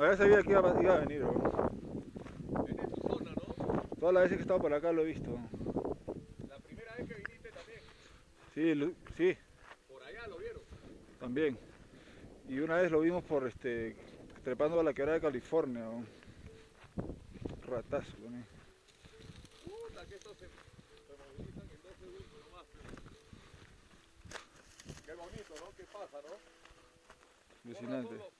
ya sabía que iba, a- iba a venir. Es de tu zona, ¿no? Todas las veces que he estado por acá lo he visto. La primera vez que viniste también. Sí, lo- sí, Por allá lo vieron. también. Y una vez lo vimos por este trepando a la quebrada de California, weón. Ratazo, weón. Puta, que estos se, movilizan en dos segundos nomás. Qué bonito, ¿no? ¿Qué pasa, no? Alucinante.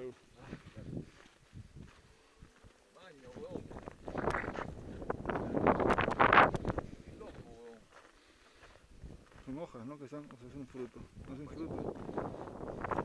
Weón. Son hojas, ¿no? Que son, o sea, es un fruto. No es un fruto.